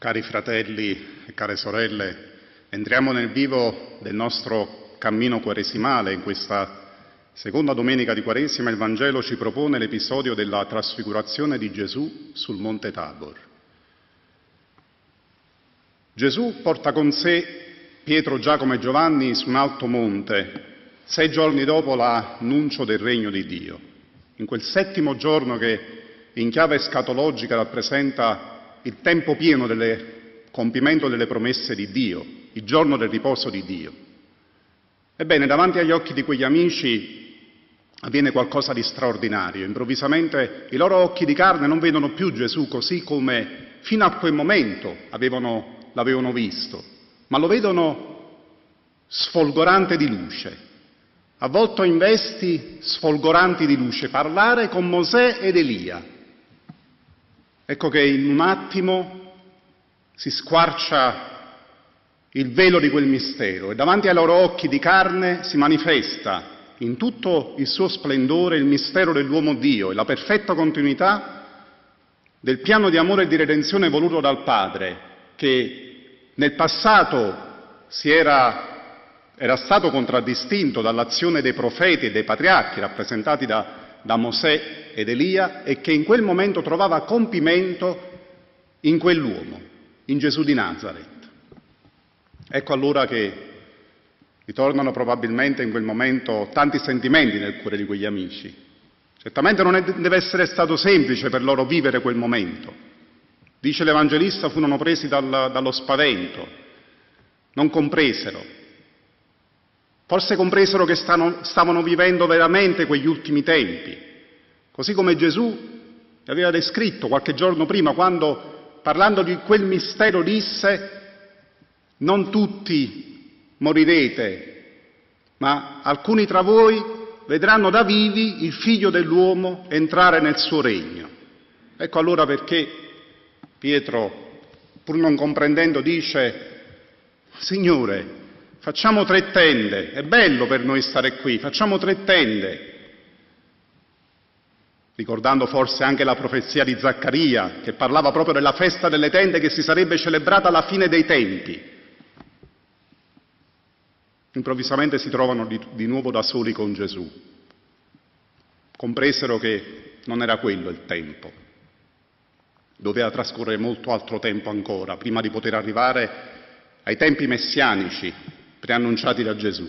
Cari fratelli e care sorelle, entriamo nel vivo del nostro cammino quaresimale. In questa seconda domenica di Quaresima il Vangelo ci propone l'episodio della trasfigurazione di Gesù sul Monte Tabor. Gesù porta con sé Pietro, Giacomo e Giovanni su un alto monte, sei giorni dopo l'annuncio del regno di Dio. In quel settimo giorno che in chiave scatologica rappresenta il tempo pieno del compimento delle promesse di Dio, il giorno del riposo di Dio. Ebbene, davanti agli occhi di quegli amici avviene qualcosa di straordinario. Improvvisamente i loro occhi di carne non vedono più Gesù così come fino a quel momento avevano, l'avevano visto, ma lo vedono sfolgorante di luce, avvolto in vesti sfolgoranti di luce, parlare con Mosè ed Elia. Ecco che in un attimo si squarcia il velo di quel mistero e davanti ai loro occhi di carne si manifesta in tutto il suo splendore il mistero dell'uomo Dio e la perfetta continuità del piano di amore e di redenzione voluto dal Padre, che nel passato era, era, stato contraddistinto dall'azione dei profeti e dei patriarchi rappresentati da da Mosè ed Elia e che in quel momento trovava compimento in quell'uomo, in Gesù di Nazareth. Ecco allora che ritornano probabilmente in quel momento tanti sentimenti nel cuore di quegli amici. Certamente non è, deve essere stato semplice per loro vivere quel momento. Dice l'Evangelista, furono presi dal, dallo spavento, non compresero, Forse compresero che stanno, stavano vivendo veramente quegli ultimi tempi, così come Gesù aveva descritto qualche giorno prima quando, parlando di quel mistero, disse non tutti morirete, ma alcuni tra voi vedranno da vivi il figlio dell'uomo entrare nel suo regno. Ecco allora perché Pietro, pur non comprendendo, dice, Signore, Facciamo tre tende, è bello per noi stare qui, facciamo tre tende. Ricordando forse anche la profezia di Zaccaria, che parlava proprio della festa delle tende che si sarebbe celebrata alla fine dei tempi. Improvvisamente si trovano di, di nuovo da soli con Gesù. Compresero che non era quello il tempo. Doveva trascorrere molto altro tempo ancora prima di poter arrivare ai tempi messianici, preannunciati da Gesù,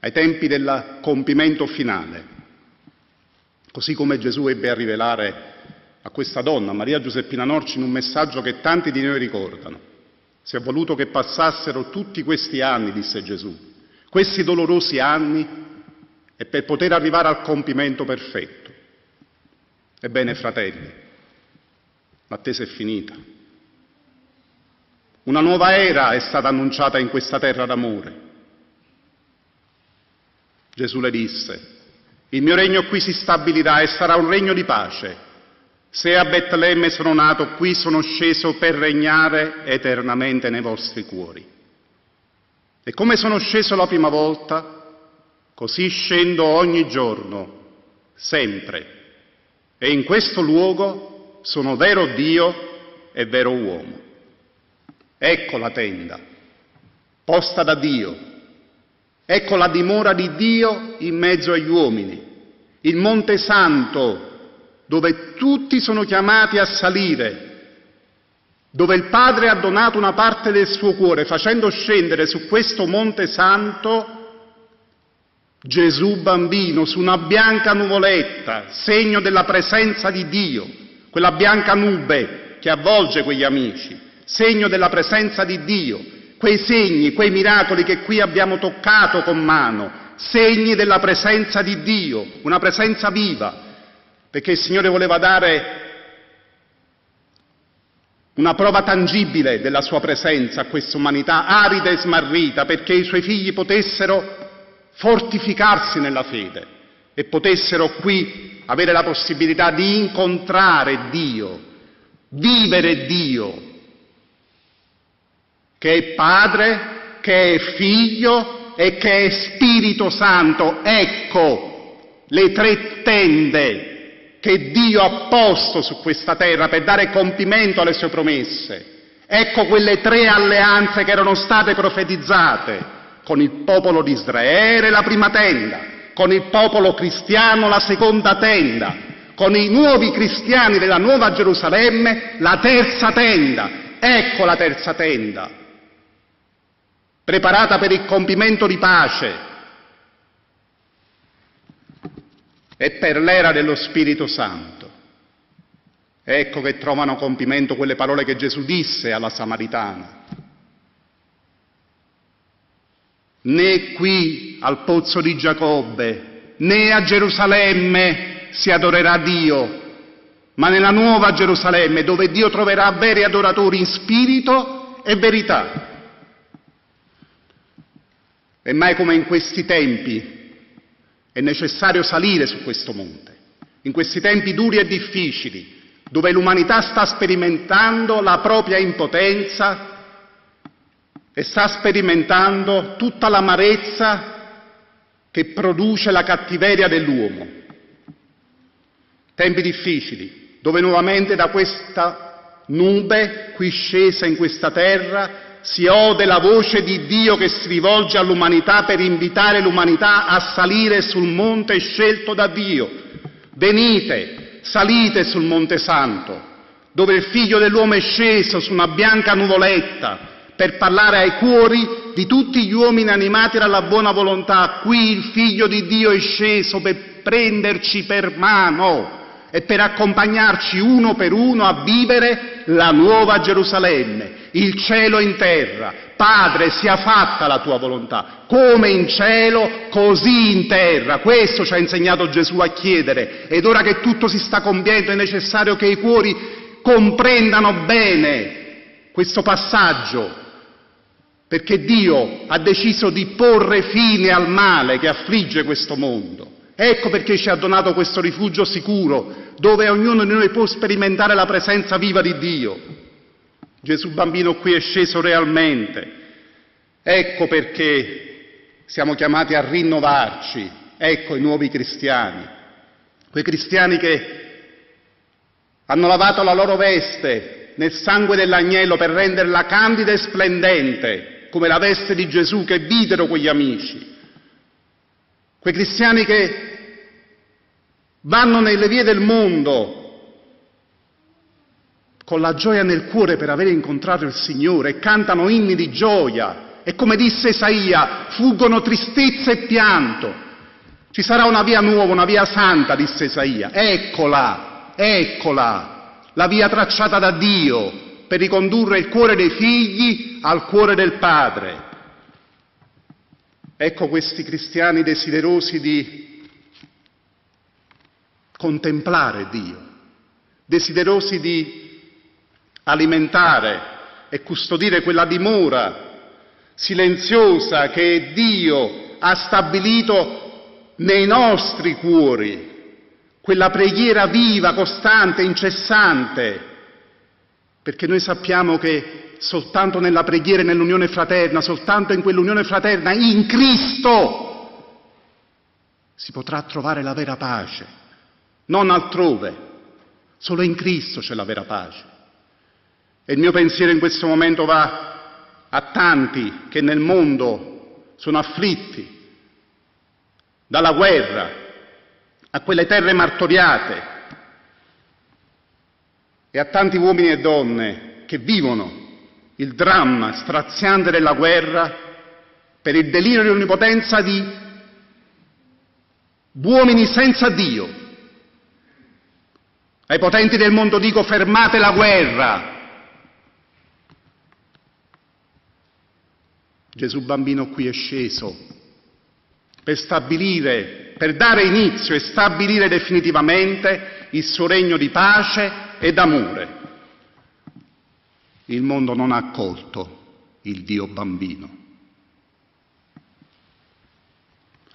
ai tempi del compimento finale. Così come Gesù ebbe a rivelare a questa donna, Maria Giuseppina Norci, in un messaggio che tanti di noi ricordano. Si è voluto che passassero tutti questi anni, disse Gesù, questi dolorosi anni, e per poter arrivare al compimento perfetto. Ebbene, fratelli, l'attesa è finita. Una nuova era è stata annunciata in questa terra d'amore. Gesù le disse, il mio regno qui si stabilirà e sarà un regno di pace. Se a Betlemme sono nato, qui sono sceso per regnare eternamente nei vostri cuori. E come sono sceso la prima volta, così scendo ogni giorno, sempre. E in questo luogo sono vero Dio e vero uomo. Ecco la tenda, posta da Dio. Ecco la dimora di Dio in mezzo agli uomini, il Monte Santo dove tutti sono chiamati a salire, dove il Padre ha donato una parte del suo cuore facendo scendere su questo Monte Santo Gesù bambino su una bianca nuvoletta, segno della presenza di Dio, quella bianca nube che avvolge quegli amici segno della presenza di Dio, quei segni, quei miracoli che qui abbiamo toccato con mano, segni della presenza di Dio, una presenza viva, perché il Signore voleva dare una prova tangibile della sua presenza a questa umanità arida e smarrita, perché i suoi figli potessero fortificarsi nella fede e potessero qui avere la possibilità di incontrare Dio, vivere Dio, che è Padre, che è Figlio e che è Spirito Santo. Ecco le tre tende che Dio ha posto su questa terra per dare compimento alle sue promesse. Ecco quelle tre alleanze che erano state profetizzate con il popolo di Israele la prima tenda, con il popolo cristiano la seconda tenda, con i nuovi cristiani della nuova Gerusalemme la terza tenda. Ecco la terza tenda, preparata per il compimento di pace e per l'era dello Spirito Santo. Ecco che trovano compimento quelle parole che Gesù disse alla Samaritana. Né qui al pozzo di Giacobbe, né a Gerusalemme si adorerà Dio, ma nella nuova Gerusalemme dove Dio troverà veri adoratori in spirito e verità. E mai come in questi tempi è necessario salire su questo monte, in questi tempi duri e difficili, dove l'umanità sta sperimentando la propria impotenza e sta sperimentando tutta l'amarezza che produce la cattiveria dell'uomo. Tempi difficili, dove nuovamente da questa nube qui scesa in questa terra si ode la voce di Dio che si rivolge all'umanità per invitare l'umanità a salire sul monte scelto da Dio. Venite, salite sul Monte Santo, dove il figlio dell'uomo è sceso su una bianca nuvoletta per parlare ai cuori di tutti gli uomini animati dalla buona volontà. Qui il figlio di Dio è sceso per prenderci per mano e per accompagnarci uno per uno a vivere la nuova Gerusalemme, il cielo in terra, Padre, sia fatta la tua volontà, come in cielo, così in terra. Questo ci ha insegnato Gesù a chiedere. Ed ora che tutto si sta compiendo è necessario che i cuori comprendano bene questo passaggio, perché Dio ha deciso di porre fine al male che affligge questo mondo. Ecco perché ci ha donato questo rifugio sicuro, dove ognuno di noi può sperimentare la presenza viva di Dio. Gesù bambino qui è sceso realmente. Ecco perché siamo chiamati a rinnovarci. Ecco i nuovi cristiani, quei cristiani che hanno lavato la loro veste nel sangue dell'agnello per renderla candida e splendente, come la veste di Gesù che videro quegli amici. Quei cristiani che vanno nelle vie del mondo con la gioia nel cuore per aver incontrato il Signore e cantano inni di gioia e come disse Isaia, fuggono tristezza e pianto. Ci sarà una via nuova, una via santa, disse Isaia. Eccola, eccola, la via tracciata da Dio per ricondurre il cuore dei figli al cuore del Padre. Ecco questi cristiani desiderosi di contemplare Dio, desiderosi di alimentare e custodire quella dimora silenziosa che Dio ha stabilito nei nostri cuori, quella preghiera viva, costante, incessante, perché noi sappiamo che soltanto nella preghiera e nell'unione fraterna, soltanto in quell'unione fraterna, in Cristo, si potrà trovare la vera pace, non altrove, solo in Cristo c'è la vera pace. E il mio pensiero in questo momento va a tanti che nel mondo sono afflitti dalla guerra, a quelle terre martoriate e a tanti uomini e donne che vivono il dramma straziante della guerra per il delirio di onnipotenza di uomini senza Dio. Ai potenti del mondo dico fermate la guerra, Gesù bambino qui è sceso per stabilire, per dare inizio e stabilire definitivamente il suo regno di pace ed amore. Il mondo non ha accolto il Dio bambino.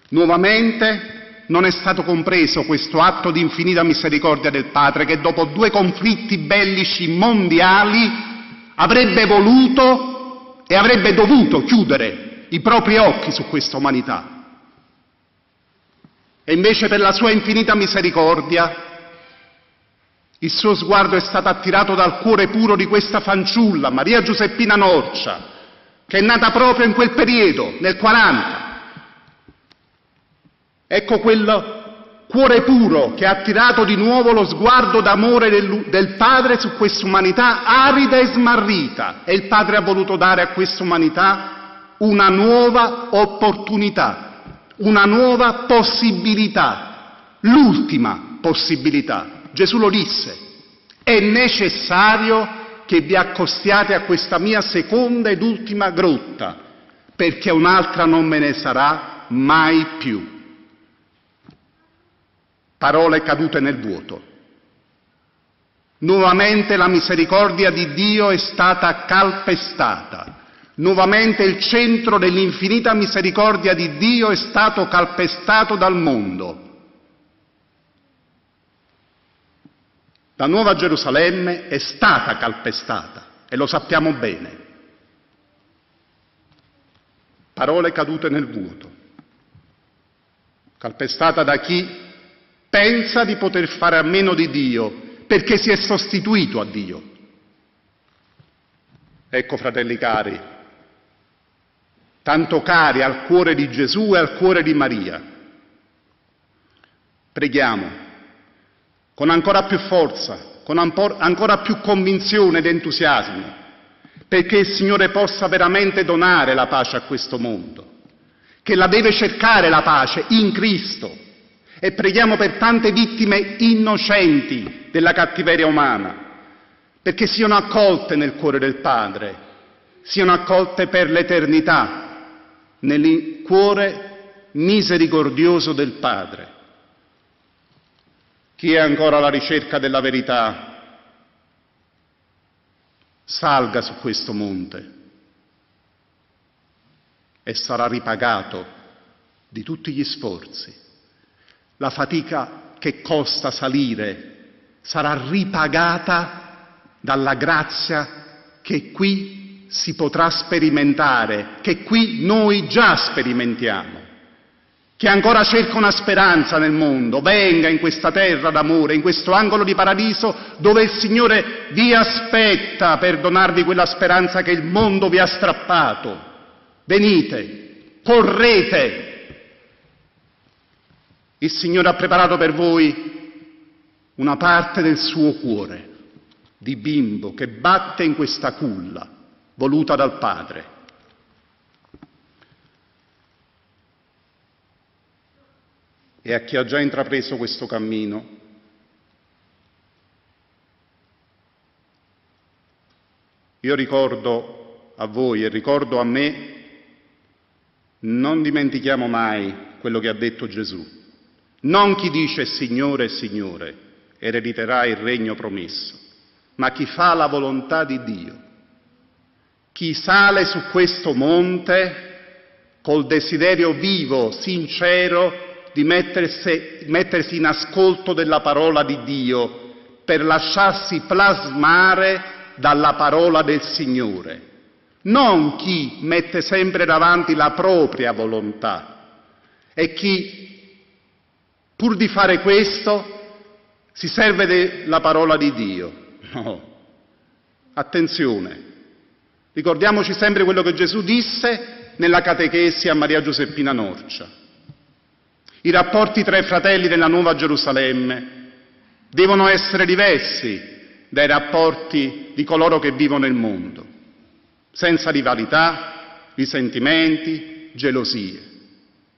Nuovamente non è stato compreso questo atto di infinita misericordia del Padre che dopo due conflitti bellici mondiali avrebbe voluto e avrebbe dovuto chiudere i propri occhi su questa umanità. E invece per la sua infinita misericordia Il suo sguardo è stato attirato dal cuore puro di questa fanciulla, Maria Giuseppina Norcia, che è nata proprio in quel periodo, nel 40. Ecco quel cuore puro che ha attirato di nuovo lo sguardo d'amore del, del Padre su questa umanità arida e smarrita e il Padre ha voluto dare a questa umanità una nuova opportunità, una nuova possibilità, l'ultima possibilità. Gesù lo disse, è necessario che vi accostiate a questa mia seconda ed ultima grotta, perché un'altra non me ne sarà mai più. Parole cadute nel vuoto. Nuovamente la misericordia di Dio è stata calpestata. Nuovamente il centro dell'infinita misericordia di Dio è stato calpestato dal mondo. La nuova Gerusalemme è stata calpestata e lo sappiamo bene. Parole cadute nel vuoto. Calpestata da chi pensa di poter fare a meno di Dio perché si è sostituito a Dio. Ecco, fratelli cari, tanto cari al cuore di Gesù e al cuore di Maria. Preghiamo con ancora più forza, con ancora più convinzione ed entusiasmo, perché il Signore possa veramente donare la pace a questo mondo, che la deve cercare la pace in Cristo. E preghiamo per tante vittime innocenti della cattiveria umana, perché siano accolte nel cuore del Padre, siano accolte per l'eternità, nel cuore misericordioso del Padre. Chi è ancora alla ricerca della verità salga su questo monte e sarà ripagato di tutti gli sforzi. La fatica che costa salire sarà ripagata dalla grazia che qui si potrà sperimentare, che qui noi già sperimentiamo che ancora cerca una speranza nel mondo, venga in questa terra d'amore, in questo angolo di paradiso dove il Signore vi aspetta per donarvi quella speranza che il mondo vi ha strappato. Venite, correte. Il Signore ha preparato per voi una parte del suo cuore di bimbo che batte in questa culla voluta dal Padre. e a chi ha già intrapreso questo cammino. Io ricordo a voi e ricordo a me, non dimentichiamo mai quello che ha detto Gesù. Non chi dice Signore, Signore, erediterà il regno promesso, ma chi fa la volontà di Dio. Chi sale su questo monte col desiderio vivo, sincero di mettersi, mettersi in ascolto della parola di Dio per lasciarsi plasmare dalla parola del Signore. Non chi mette sempre davanti la propria volontà e chi, pur di fare questo, si serve della parola di Dio. No. Attenzione. Ricordiamoci sempre quello che Gesù disse nella catechesi a Maria Giuseppina Norcia. I rapporti tra i fratelli della Nuova Gerusalemme devono essere diversi dai rapporti di coloro che vivono nel mondo, senza rivalità, risentimenti, gelosie.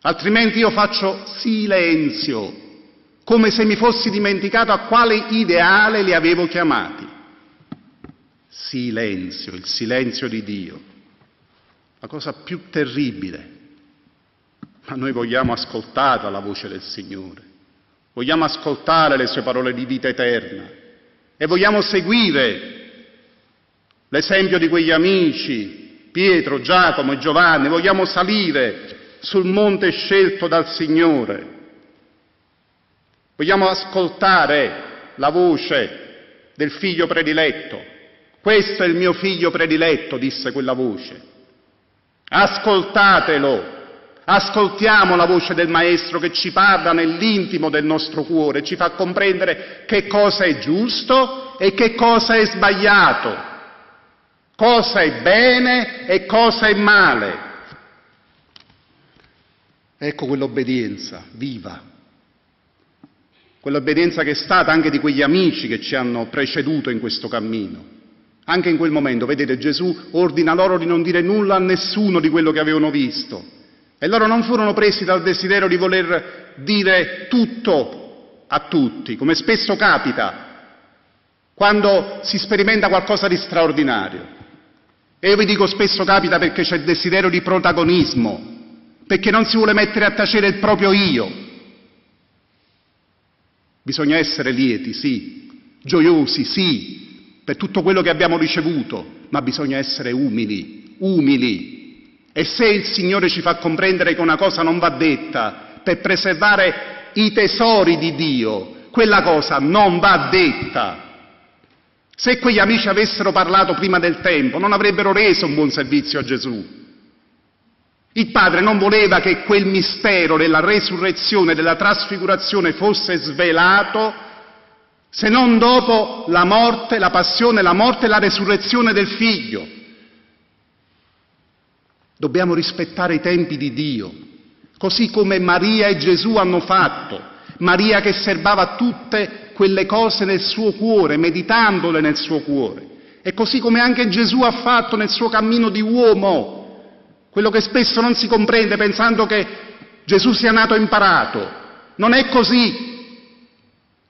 Altrimenti io faccio silenzio, come se mi fossi dimenticato a quale ideale li avevo chiamati. Silenzio, il silenzio di Dio, la cosa più terribile. Ma noi vogliamo ascoltare la voce del Signore, vogliamo ascoltare le sue parole di vita eterna. E vogliamo seguire l'esempio di quegli amici, Pietro, Giacomo e Giovanni, vogliamo salire sul monte scelto dal Signore, vogliamo ascoltare la voce del figlio prediletto. Questo è il mio figlio prediletto, disse quella voce. Ascoltatelo Ascoltiamo la voce del Maestro che ci parla nell'intimo del nostro cuore, ci fa comprendere che cosa è giusto e che cosa è sbagliato, cosa è bene e cosa è male. Ecco quell'obbedienza viva, quell'obbedienza che è stata anche di quegli amici che ci hanno preceduto in questo cammino. Anche in quel momento, vedete, Gesù ordina loro di non dire nulla a nessuno di quello che avevano visto e loro non furono presi dal desiderio di voler dire tutto a tutti, come spesso capita quando si sperimenta qualcosa di straordinario. E io vi dico spesso capita perché c'è il desiderio di protagonismo, perché non si vuole mettere a tacere il proprio io. Bisogna essere lieti, sì, gioiosi, sì, per tutto quello che abbiamo ricevuto, ma bisogna essere umili, umili, e se il Signore ci fa comprendere che una cosa non va detta per preservare i tesori di Dio, quella cosa non va detta. Se quegli amici avessero parlato prima del tempo, non avrebbero reso un buon servizio a Gesù. Il Padre non voleva che quel mistero della resurrezione, della trasfigurazione fosse svelato se non dopo la morte, la passione, la morte e la resurrezione del Figlio. Dobbiamo rispettare i tempi di Dio, così come Maria e Gesù hanno fatto. Maria che serbava tutte quelle cose nel suo cuore, meditandole nel suo cuore. E così come anche Gesù ha fatto nel suo cammino di uomo, quello che spesso non si comprende pensando che Gesù sia nato imparato. Non è così.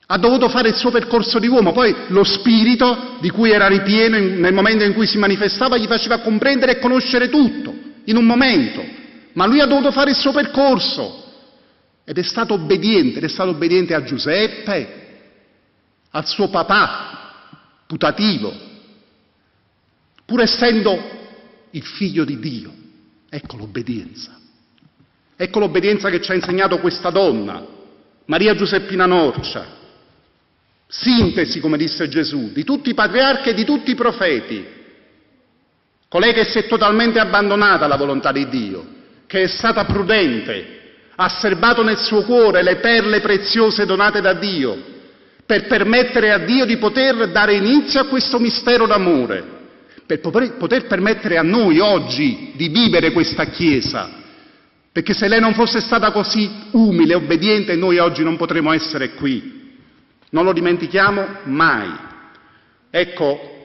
Ha dovuto fare il suo percorso di uomo, poi lo spirito di cui era ripieno nel momento in cui si manifestava gli faceva comprendere e conoscere tutto in un momento, ma lui ha dovuto fare il suo percorso ed è stato obbediente, ed è stato obbediente a Giuseppe, al suo papà putativo, pur essendo il figlio di Dio. Ecco l'obbedienza. Ecco l'obbedienza che ci ha insegnato questa donna, Maria Giuseppina Norcia, sintesi, come disse Gesù, di tutti i patriarchi e di tutti i profeti, colei che si è totalmente abbandonata alla volontà di Dio, che è stata prudente, ha serbato nel suo cuore le perle preziose donate da Dio, per permettere a Dio di poter dare inizio a questo mistero d'amore, per poter permettere a noi oggi di vivere questa Chiesa, perché se lei non fosse stata così umile e obbediente noi oggi non potremmo essere qui. Non lo dimentichiamo mai. Ecco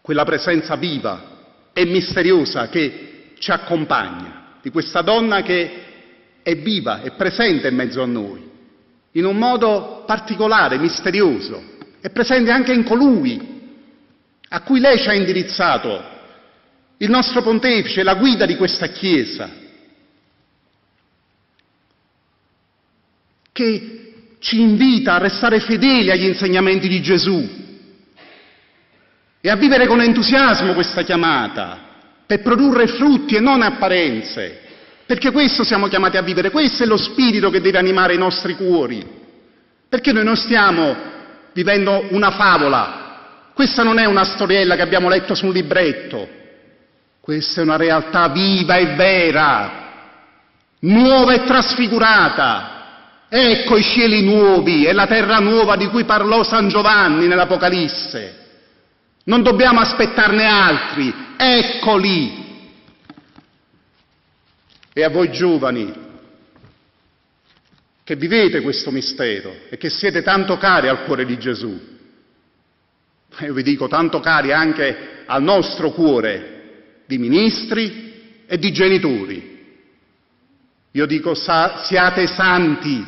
quella presenza viva e misteriosa che ci accompagna, di questa donna che è viva, è presente in mezzo a noi, in un modo particolare, misterioso, è presente anche in colui a cui lei ci ha indirizzato, il nostro pontefice, la guida di questa Chiesa, che ci invita a restare fedeli agli insegnamenti di Gesù, e a vivere con entusiasmo questa chiamata, per produrre frutti e non apparenze, perché questo siamo chiamati a vivere, questo è lo spirito che deve animare i nostri cuori, perché noi non stiamo vivendo una favola, questa non è una storiella che abbiamo letto su un libretto, questa è una realtà viva e vera, nuova e trasfigurata. Ecco i cieli nuovi e la terra nuova di cui parlò San Giovanni nell'Apocalisse. Non dobbiamo aspettarne altri, eccoli. E a voi giovani, che vivete questo mistero e che siete tanto cari al cuore di Gesù, io vi dico tanto cari anche al nostro cuore di ministri e di genitori. Io dico sa- siate santi,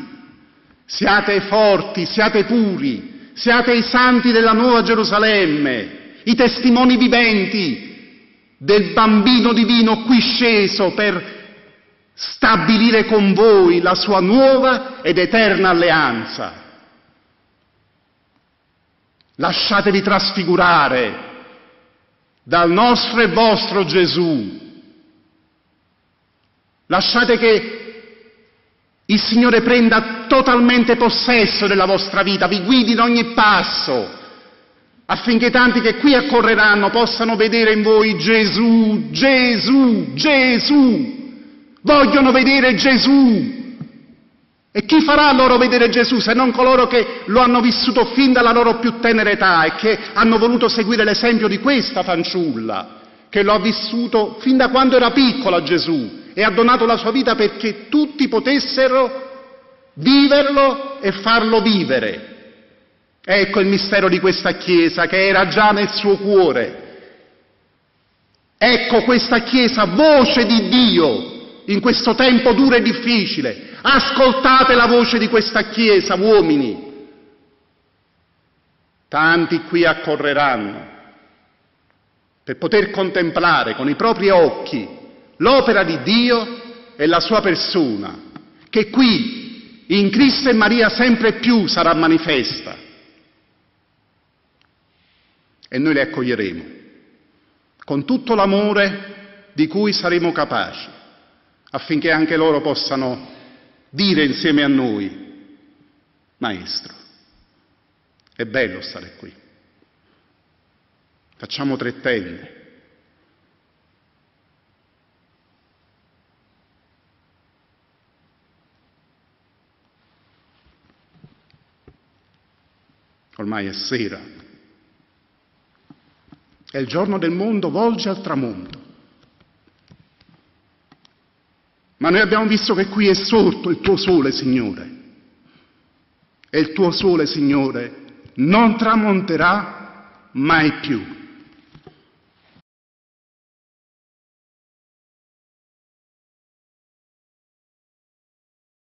siate forti, siate puri, siate i santi della nuova Gerusalemme, i testimoni viventi del bambino divino qui sceso per stabilire con voi la sua nuova ed eterna alleanza. Lasciatevi trasfigurare dal nostro e vostro Gesù. Lasciate che il Signore prenda totalmente possesso della vostra vita, vi guidi in ogni passo, affinché tanti che qui accorreranno possano vedere in voi Gesù, Gesù, Gesù, vogliono vedere Gesù. E chi farà loro vedere Gesù se non coloro che lo hanno vissuto fin dalla loro più tenera età e che hanno voluto seguire l'esempio di questa fanciulla, che lo ha vissuto fin da quando era piccola Gesù e ha donato la sua vita perché tutti potessero viverlo e farlo vivere. Ecco il mistero di questa Chiesa che era già nel suo cuore. Ecco questa Chiesa, voce di Dio in questo tempo duro e difficile. Ascoltate la voce di questa Chiesa, uomini. Tanti qui accorreranno per poter contemplare con i propri occhi l'opera di Dio e la sua persona, che qui in Cristo e Maria sempre più sarà manifesta. E noi le accoglieremo con tutto l'amore di cui saremo capaci, affinché anche loro possano dire insieme a noi, Maestro, è bello stare qui. Facciamo tre tende, ormai è sera, e il giorno del mondo volge al tramonto. Ma noi abbiamo visto che qui è sorto il tuo sole, Signore. E il tuo sole, Signore, non tramonterà mai più.